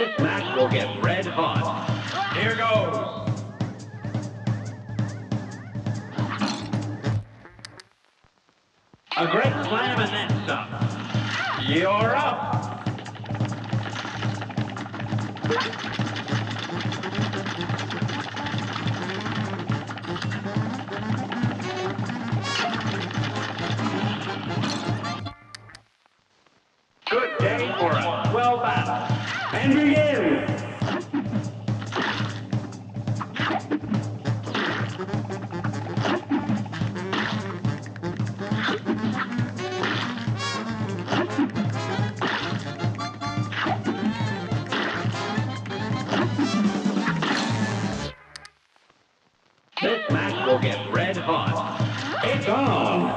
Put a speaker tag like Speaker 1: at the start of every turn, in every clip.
Speaker 1: This match will get red hot. Here goes. A great slam and then some. You're up. Good day for a 12 battle. And. This match will get red hot. It's on.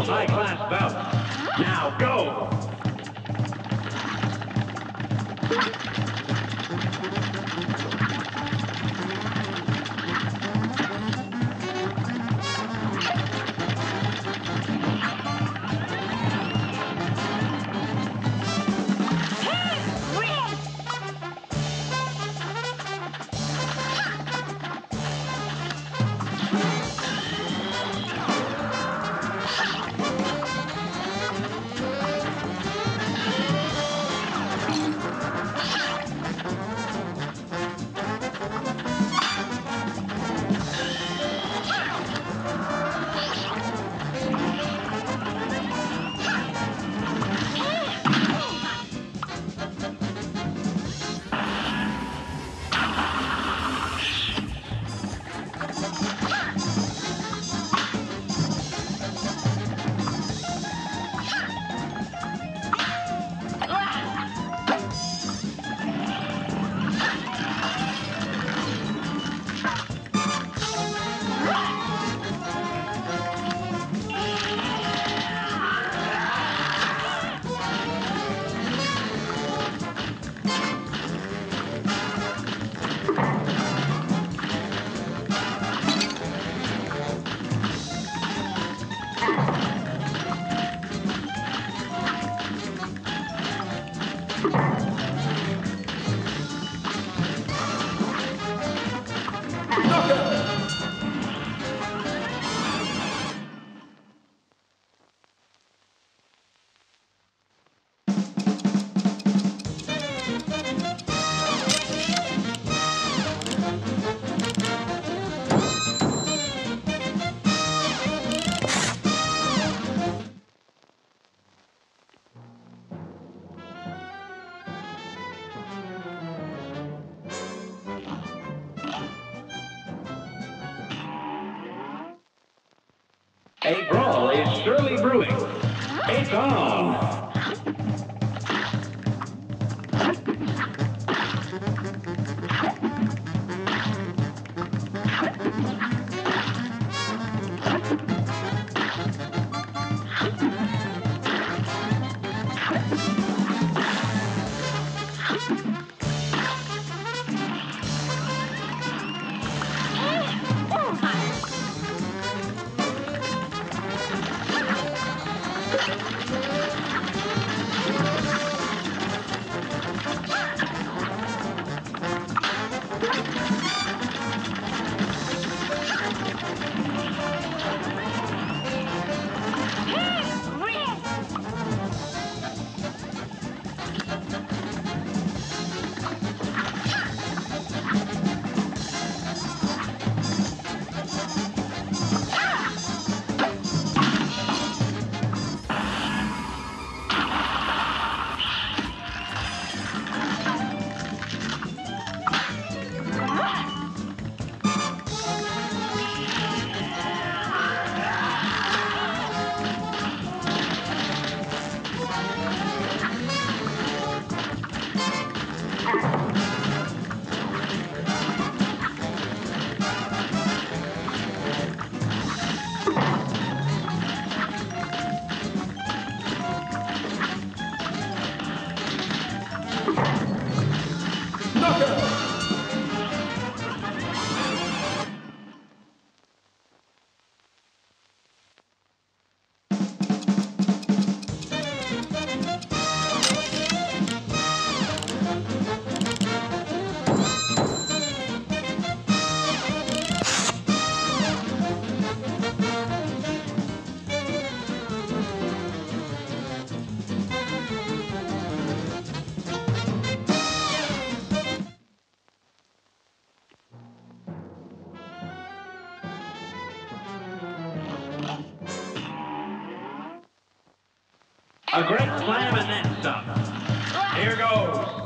Speaker 1: Real high-class bout. Now go! A brawl is surely brewing. It's on. Great slam and that stuff. Here goes.